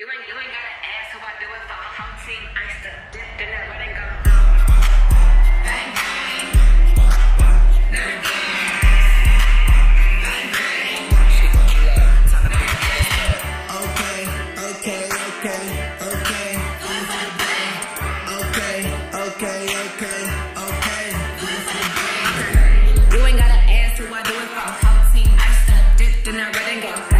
You ain't, you ain't gotta ask who I do it for. Whole team bang. Bang, bang. Okay, okay, okay, okay. You ain't gotta ask who I do it for. Whole team iced up, dipped in that red and go.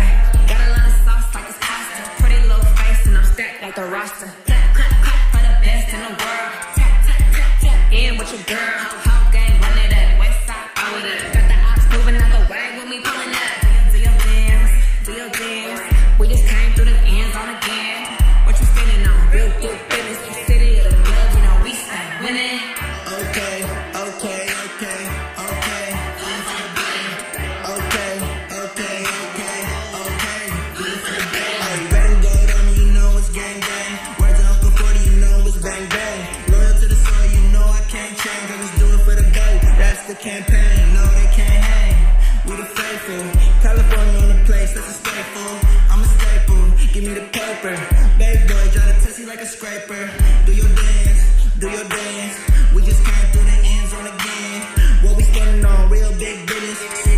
Like a roster. Clap, clap, clap for the best in the world. famous, that's a staple. I'm a staple, give me the paper. baby boy, try to test you like a scraper. Do your dance, do your dance. We just came through the end zone again. What we standing on, real big business.